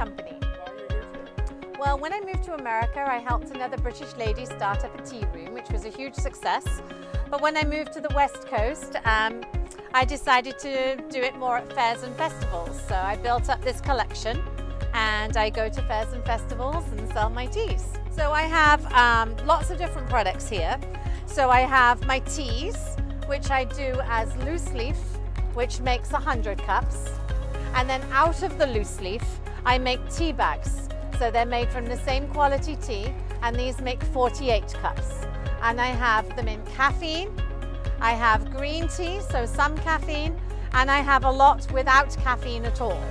company. Well, when I moved to America, I helped another British lady start up a tea room, which was a huge success. But when I moved to the West Coast, um, I decided to do it more at fairs and festivals. So I built up this collection and I go to fairs and festivals and sell my teas. So I have um, lots of different products here. So I have my teas, which I do as loose leaf, which makes 100 cups. And then out of the loose leaf, I make tea bags. So they're made from the same quality tea, and these make 48 cups. And I have them in caffeine, I have green tea, so some caffeine, and I have a lot without caffeine at all.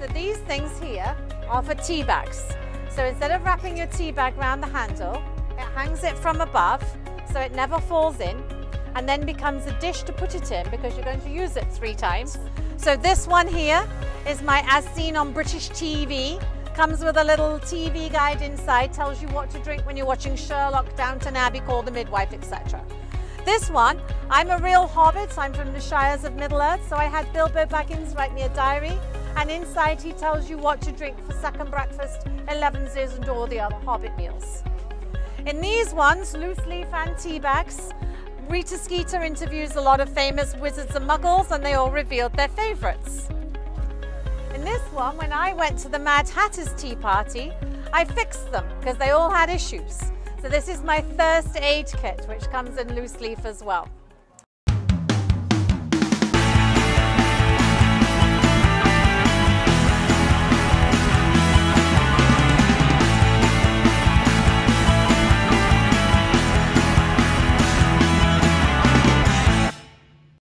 So these things here are for tea bags. So instead of wrapping your tea bag around the handle, it hangs it from above so it never falls in and then becomes a dish to put it in because you're going to use it three times. So this one here is my As Seen on British TV. Comes with a little TV guide inside, tells you what to drink when you're watching Sherlock, Downton Abbey, Call the Midwife, etc. This one, I'm a real hobbit, I'm from the Shires of Middle-earth, so I had Bilbo Baggins write me a diary, and inside he tells you what to drink for second breakfast, elevenses, and all the other hobbit meals. In these ones, loose leaf and tea bags, Rita Skeeter interviews a lot of famous wizards and muggles and they all revealed their favourites. In this one, when I went to the Mad Hatter's tea party, I fixed them because they all had issues. So this is my first aid kit, which comes in loose leaf as well.